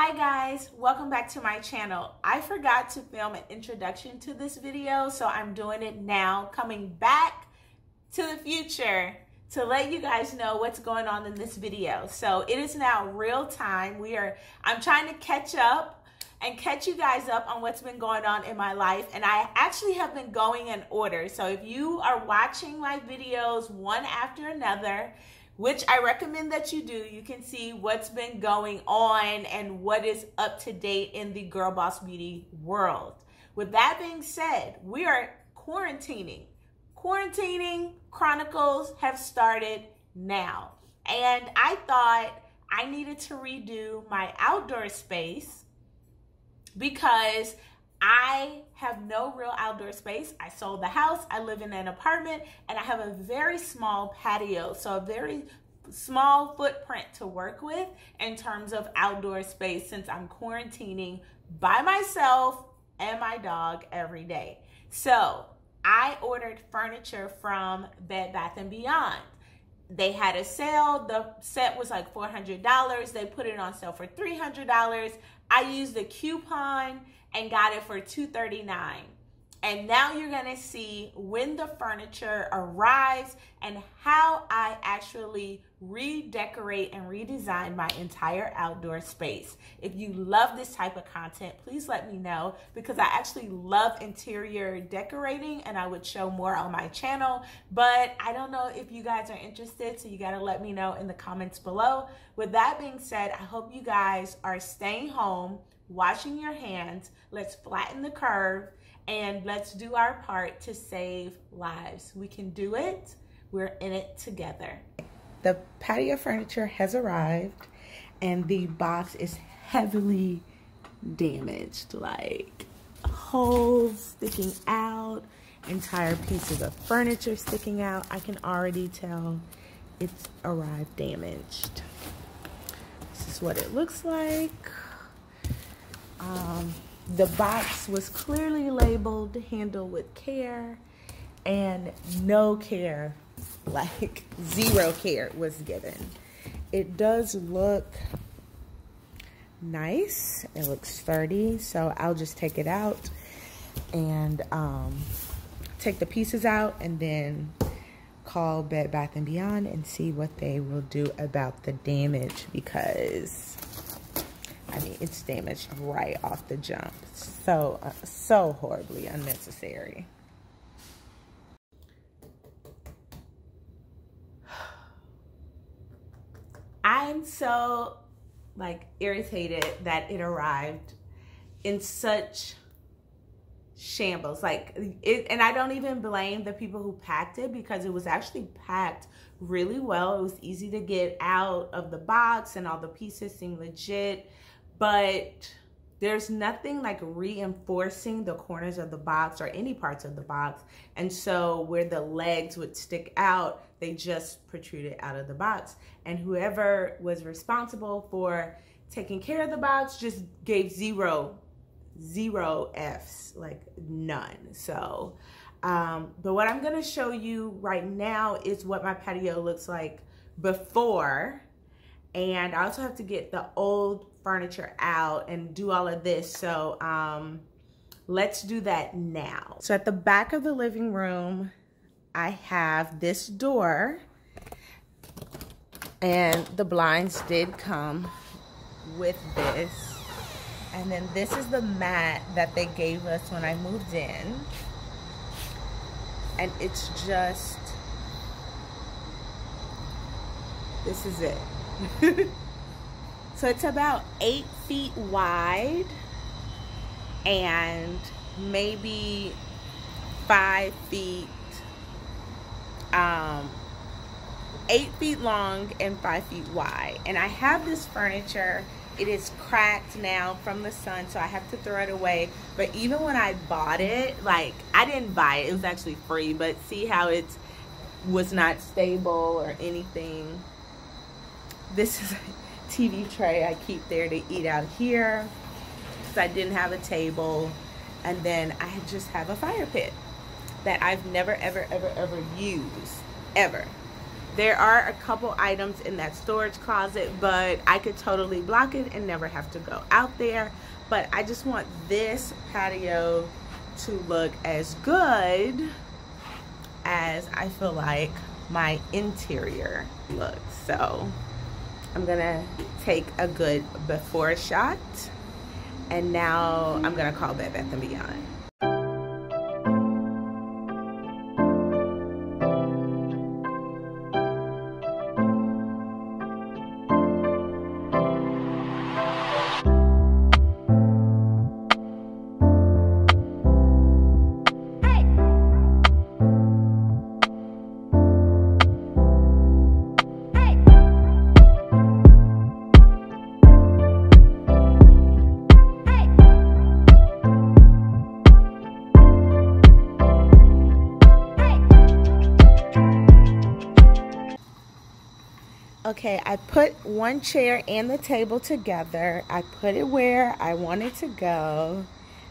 Hi guys, welcome back to my channel. I forgot to film an introduction to this video, so I'm doing it now, coming back to the future to let you guys know what's going on in this video. So it is now real time. We are, I'm trying to catch up and catch you guys up on what's been going on in my life. And I actually have been going in order. So if you are watching my videos one after another, which I recommend that you do. You can see what's been going on and what is up to date in the Girl Boss Beauty world. With that being said, we are quarantining. Quarantining chronicles have started now. And I thought I needed to redo my outdoor space because I have no real outdoor space. I sold the house. I live in an apartment and I have a very small patio. So a very small footprint to work with in terms of outdoor space since I'm quarantining by myself and my dog every day. So I ordered furniture from Bed Bath & Beyond. They had a sale. The set was like $400. They put it on sale for $300. I used a coupon and got it for 239 and now you're to see when the furniture arrives and how I actually redecorate and redesign my entire outdoor space. If you love this type of content, please let me know because I actually love interior decorating and I would show more on my channel. But I don't know if you guys are interested, so you got to let me know in the comments below. With that being said, I hope you guys are staying home washing your hands. Let's flatten the curve and let's do our part to save lives. We can do it. We're in it together. The patio furniture has arrived and the box is heavily damaged. Like holes sticking out, entire pieces of furniture sticking out. I can already tell it's arrived damaged. This is what it looks like. Um, the box was clearly labeled handle with care and no care, like zero care was given. It does look nice. It looks sturdy, so I'll just take it out and um, take the pieces out and then call Bed Bath & Beyond and see what they will do about the damage because I mean, it's damaged right off the jump. So, uh, so horribly unnecessary. I'm so like irritated that it arrived in such shambles like it and i don't even blame the people who packed it because it was actually packed really well it was easy to get out of the box and all the pieces seemed legit but there's nothing like reinforcing the corners of the box or any parts of the box. And so where the legs would stick out, they just protruded out of the box. And whoever was responsible for taking care of the box just gave zero, zero Fs, like none. So, um, but what I'm gonna show you right now is what my patio looks like before. And I also have to get the old furniture out and do all of this. So um, let's do that now. So at the back of the living room, I have this door and the blinds did come with this. And then this is the mat that they gave us when I moved in. And it's just, this is it. So it's about eight feet wide and maybe five feet, um, eight feet long and five feet wide. And I have this furniture, it is cracked now from the sun, so I have to throw it away. But even when I bought it, like I didn't buy it, it was actually free, but see how it was not stable or anything. This is a TV tray I keep there to eat out here because I didn't have a table. And then I just have a fire pit that I've never, ever, ever, ever used, ever. There are a couple items in that storage closet, but I could totally block it and never have to go out there. But I just want this patio to look as good as I feel like my interior looks. So I'm gonna take a good before shot and now I'm gonna call Bed Bath & Beyond. Okay, I put one chair and the table together. I put it where I wanted to go.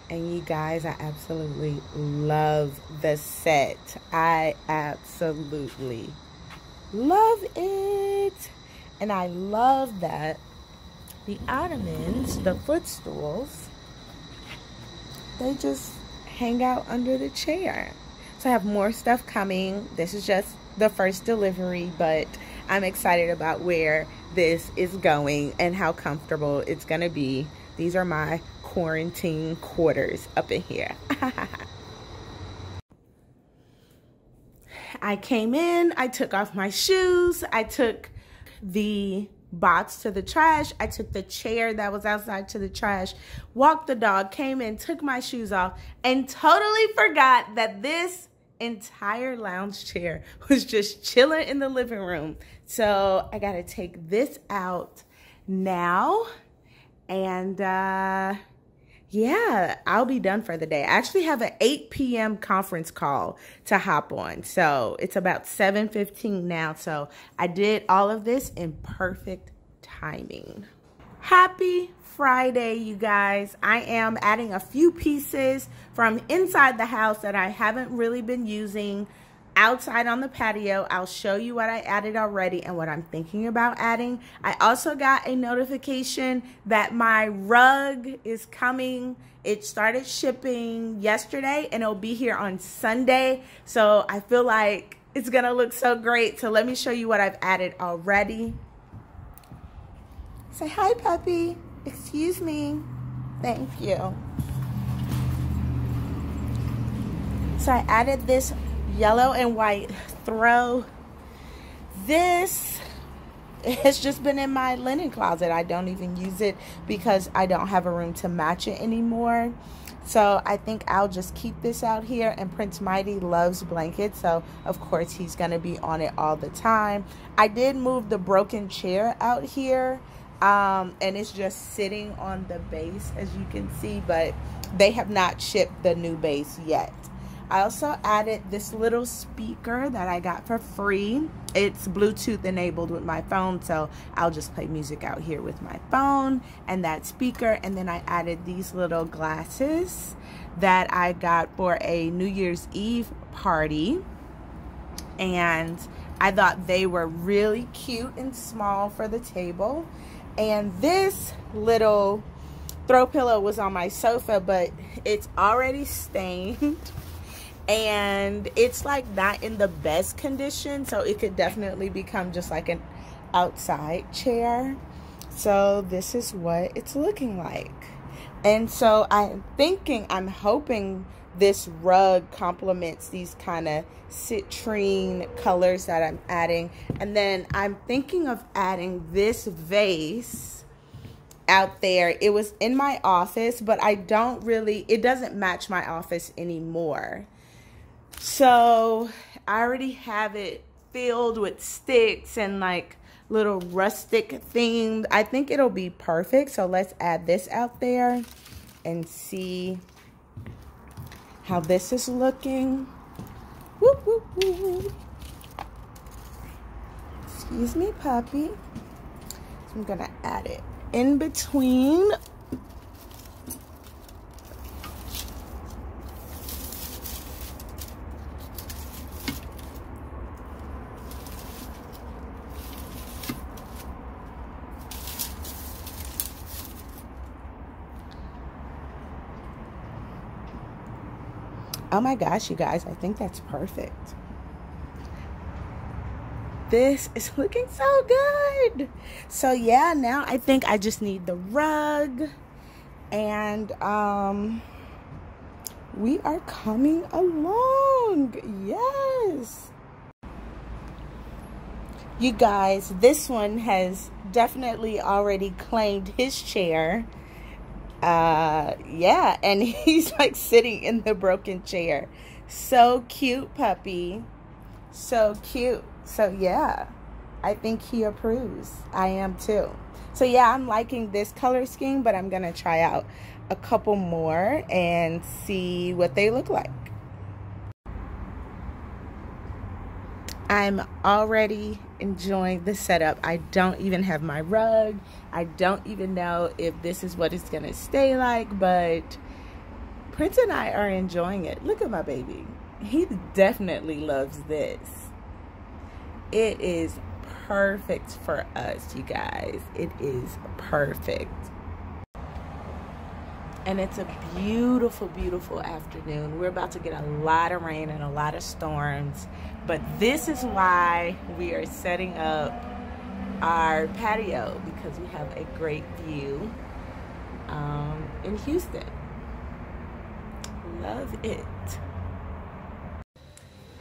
And you guys, I absolutely love the set. I absolutely love it. And I love that the ottomans, the footstools, they just hang out under the chair. So I have more stuff coming. This is just the first delivery, but I'm excited about where this is going and how comfortable it's going to be. These are my quarantine quarters up in here. I came in, I took off my shoes, I took the box to the trash, I took the chair that was outside to the trash, walked the dog, came in, took my shoes off, and totally forgot that this entire lounge chair was just chilling in the living room. So I got to take this out now. And uh, yeah, I'll be done for the day. I actually have an 8 p.m. conference call to hop on. So it's about 7.15 now. So I did all of this in perfect timing. Happy Friday, you guys. I am adding a few pieces from inside the house that I haven't really been using outside on the patio. I'll show you what I added already and what I'm thinking about adding. I also got a notification that my rug is coming. It started shipping yesterday and it'll be here on Sunday. So I feel like it's gonna look so great. So let me show you what I've added already. Say hi, puppy. Excuse me. Thank you. So I added this yellow and white throw. This has just been in my linen closet. I don't even use it because I don't have a room to match it anymore. So I think I'll just keep this out here. And Prince Mighty loves blankets. So of course he's going to be on it all the time. I did move the broken chair out here um, and it's just sitting on the base as you can see but they have not shipped the new base yet. I also added this little speaker that I got for free. It's Bluetooth enabled with my phone so I'll just play music out here with my phone and that speaker. And then I added these little glasses that I got for a New Year's Eve party. And I thought they were really cute and small for the table and this little throw pillow was on my sofa, but it's already stained. And it's like not in the best condition. So it could definitely become just like an outside chair. So this is what it's looking like. And so I'm thinking, I'm hoping this rug complements these kind of citrine colors that I'm adding. And then I'm thinking of adding this vase out there. It was in my office, but I don't really, it doesn't match my office anymore. So I already have it filled with sticks and like little rustic themed. I think it'll be perfect. So let's add this out there and see how this is looking. Whoop, whoop, whoop. Excuse me, puppy. So I'm gonna add it in between Oh my gosh, you guys, I think that's perfect. This is looking so good. So yeah, now I think I just need the rug and um we are coming along. Yes. You guys, this one has definitely already claimed his chair. Uh, yeah, and he's like sitting in the broken chair. So cute, puppy. So cute. So, yeah, I think he approves. I am too. So, yeah, I'm liking this color scheme, but I'm going to try out a couple more and see what they look like. I'm already enjoying the setup. I don't even have my rug. I don't even know if this is what it's going to stay like, but Prince and I are enjoying it. Look at my baby. He definitely loves this. It is perfect for us, you guys. It is perfect. And it's a beautiful, beautiful afternoon. We're about to get a lot of rain and a lot of storms. But this is why we are setting up our patio because we have a great view um, in Houston. Love it.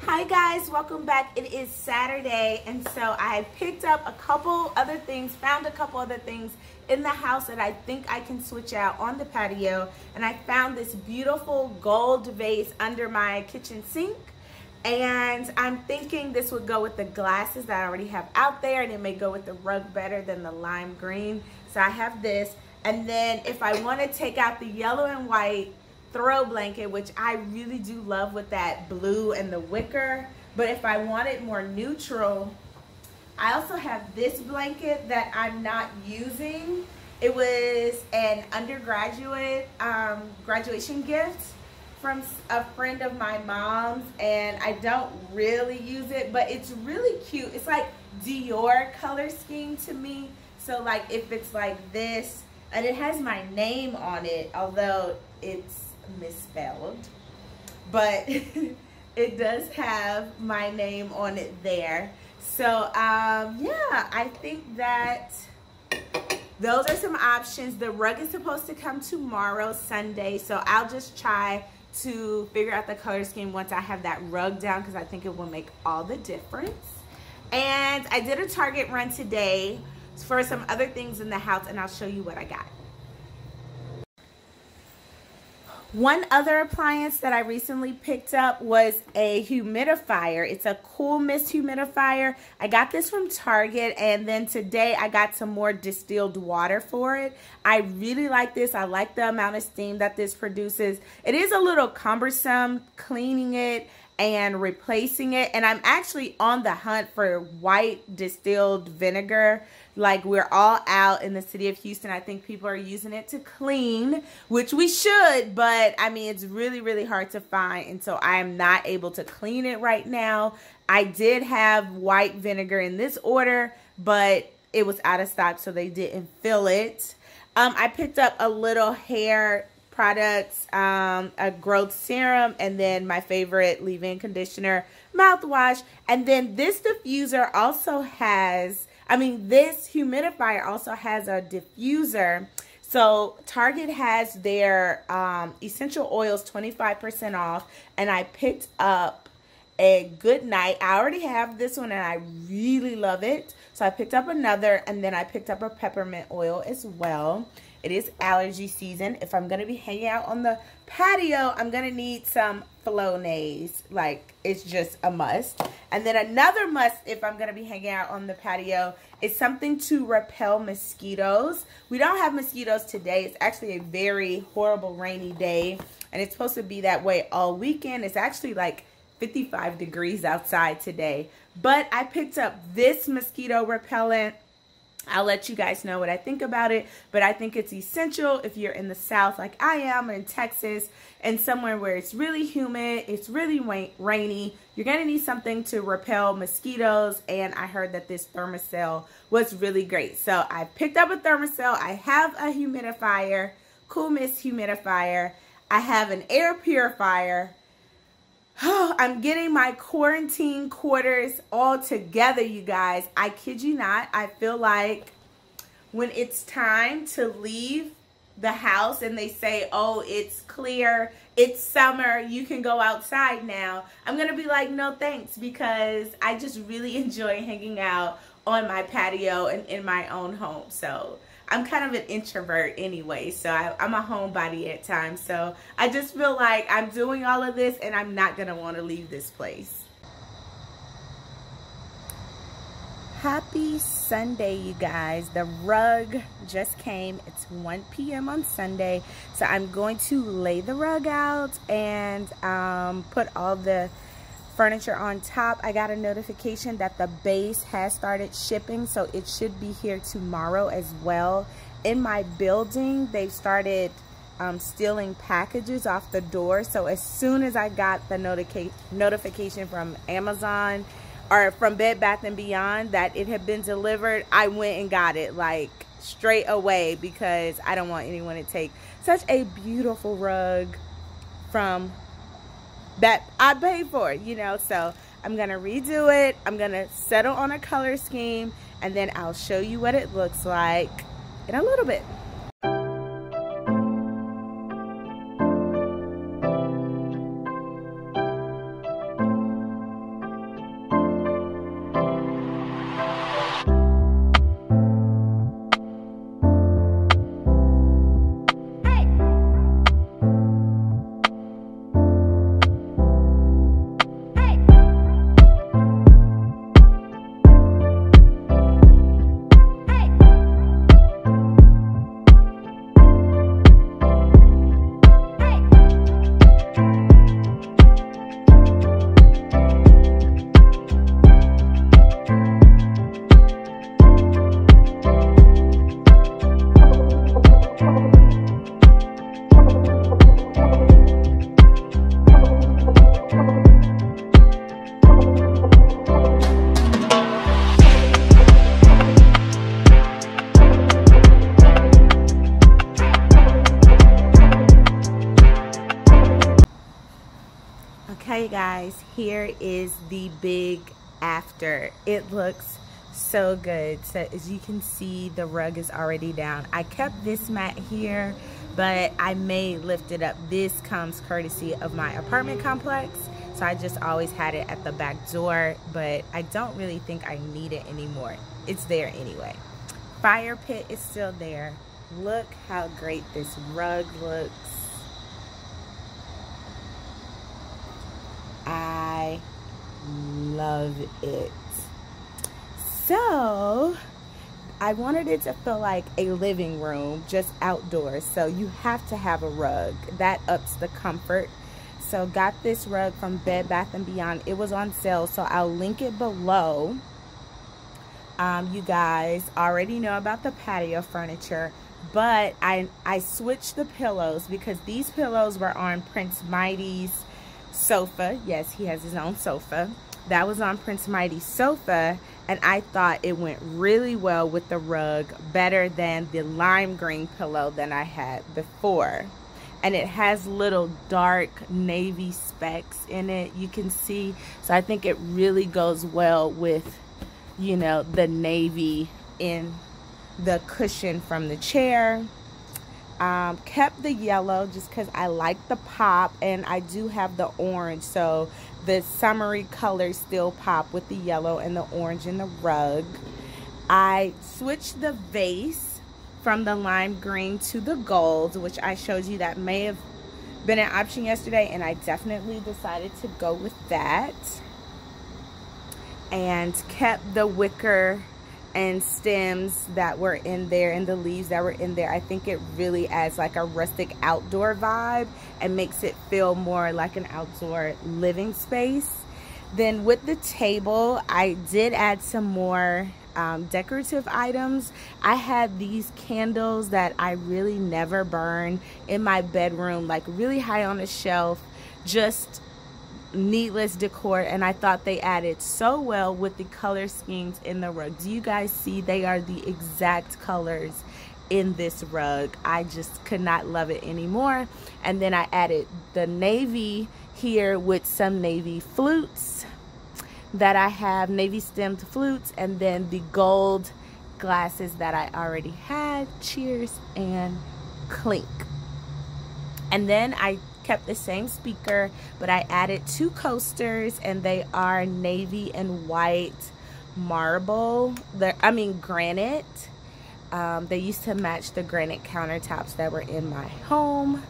Hi guys, welcome back. It is Saturday and so I picked up a couple other things, found a couple other things in the house that I think I can switch out on the patio and I found this beautiful gold vase under my kitchen sink and I'm thinking this would go with the glasses that I already have out there and it may go with the rug better than the lime green. So I have this and then if I want to take out the yellow and white throw blanket, which I really do love with that blue and the wicker. But if I want it more neutral, I also have this blanket that I'm not using. It was an undergraduate um, graduation gift from a friend of my mom's and I don't really use it, but it's really cute. It's like Dior color scheme to me. So like if it's like this, and it has my name on it, although it's misspelled, but it does have my name on it there. So um, yeah, I think that those are some options. The rug is supposed to come tomorrow, Sunday. So I'll just try to figure out the color scheme once I have that rug down because I think it will make all the difference. And I did a Target run today for some other things in the house and I'll show you what I got. One other appliance that I recently picked up was a humidifier. It's a cool mist humidifier. I got this from Target and then today I got some more distilled water for it. I really like this. I like the amount of steam that this produces. It is a little cumbersome cleaning it and replacing it. And I'm actually on the hunt for white distilled vinegar. Like we're all out in the city of Houston. I think people are using it to clean, which we should, but I mean, it's really, really hard to find. And so I am not able to clean it right now. I did have white vinegar in this order, but it was out of stock, so they didn't fill it. Um, I picked up a little hair products, um, a growth serum, and then my favorite leave-in conditioner, mouthwash. And then this diffuser also has, I mean, this humidifier also has a diffuser. So Target has their um, essential oils 25% off, and I picked up a good night. I already have this one and I really love it. So I picked up another and then I picked up a peppermint oil as well. It is allergy season. If I'm going to be hanging out on the patio, I'm going to need some Flonase. Like, it's just a must. And then another must if I'm going to be hanging out on the patio is something to repel mosquitoes. We don't have mosquitoes today. It's actually a very horrible rainy day. And it's supposed to be that way all weekend. It's actually like 55 degrees outside today. But I picked up this mosquito repellent I'll let you guys know what I think about it, but I think it's essential if you're in the South like I am, or in Texas, and somewhere where it's really humid, it's really rainy. You're to need something to repel mosquitoes, and I heard that this Thermacell was really great. So I picked up a Thermacell. I have a humidifier, Cool Mist humidifier. I have an air purifier, I'm getting my quarantine quarters all together, you guys. I kid you not. I feel like when it's time to leave the house and they say, oh, it's clear, it's summer, you can go outside now, I'm going to be like, no thanks, because I just really enjoy hanging out on my patio and in my own home. So I'm kind of an introvert anyway, so I, am a homebody at times. So I just feel like I'm doing all of this and I'm not want to leave this place. Happy Sunday, you guys. The rug just came. It's 1 p.m. on Sunday. So I'm going to lay the rug out and um, put all the furniture on top. I got a notification that the base has started shipping, so it should be here tomorrow as well. In my building, they've started um, stealing packages off the door. So as soon as I got the notica notification from Amazon or from Bed Bath & Beyond that it had been delivered, I went and got it like straight away because I don't want anyone to take such a beautiful rug from that I paid for, you know. So I'm going to redo it. I'm going to settle on a color scheme and then I'll show you what it looks like in a little bit. Guys, here is the big after. It looks so good. So as you can see, the rug is already down. I kept this mat here, but I may lift it up. This comes courtesy of my apartment complex. So I just always had it at the back door, but I don't really think I need it anymore. It's there anyway. Fire pit is still there. Look how great this rug looks. I love it. So I wanted it to feel like a living room, just outdoors. So you have to have a rug. That ups the comfort. So got this rug from Bed Bath & Beyond. It was on sale, so I'll link it below. Um, you guys already know about the patio furniture, but I, I switched the pillows because these pillows were on Prince Mighty's sofa. Yes, he has his own sofa. That was on Prince Mighty's sofa, and I thought it went really well with the rug, better than the lime green pillow that I had before. And it has little dark navy specks in it, you can see. So I think it really goes well with, you know, the navy in the cushion from the chair um, kept the yellow just because I like the pop and I do have the orange so the summery colors still pop with the yellow and the orange in the rug. I switched the vase from the lime green to the gold which I showed you that may have been an option yesterday and I definitely decided to go with that and kept the wicker and stems that were in there and the leaves that were in there I think it really adds like a rustic outdoor vibe and makes it feel more like an outdoor living space. Then with the table I did add some more um, decorative items. I had these candles that I really never burn in my bedroom like really high on the shelf just needless decor and I thought they added so well with the color schemes in the rug. Do you guys see they are the exact colors in this rug. I just could not love it anymore. And then I added the navy here with some navy flutes that I have, navy stemmed flutes, and then the gold glasses that I already had. Cheers and clink. And then I kept the same speaker, but I added two coasters and they are navy and white marble. They're, I mean granite. Um, they used to match the granite countertops that were in my home.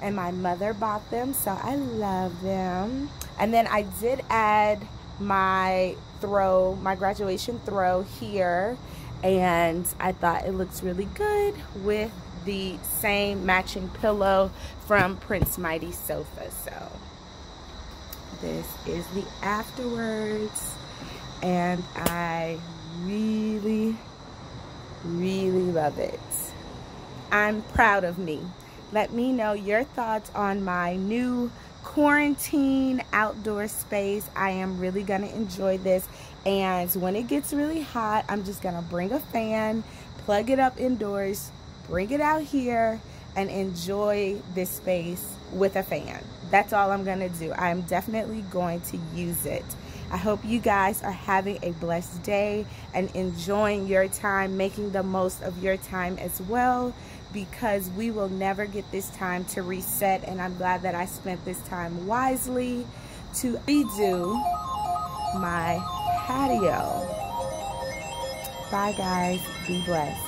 And my mother bought them, so I love them. And then I did add my throw, my graduation throw here. And I thought it looks really good with the same matching pillow from Prince Mighty Sofa. So this is the afterwards. And I really, really love it. I'm proud of me. Let me know your thoughts on my new quarantine outdoor space. I am really going to enjoy this. And when it gets really hot, I'm just going to bring a fan, plug it up indoors, bring it out here, and enjoy this space with a fan. That's all I'm going to do. I'm definitely going to use it. I hope you guys are having a blessed day and enjoying your time, making the most of your time as well because we will never get this time to reset and I'm glad that I spent this time wisely to redo my patio. Bye guys, be blessed.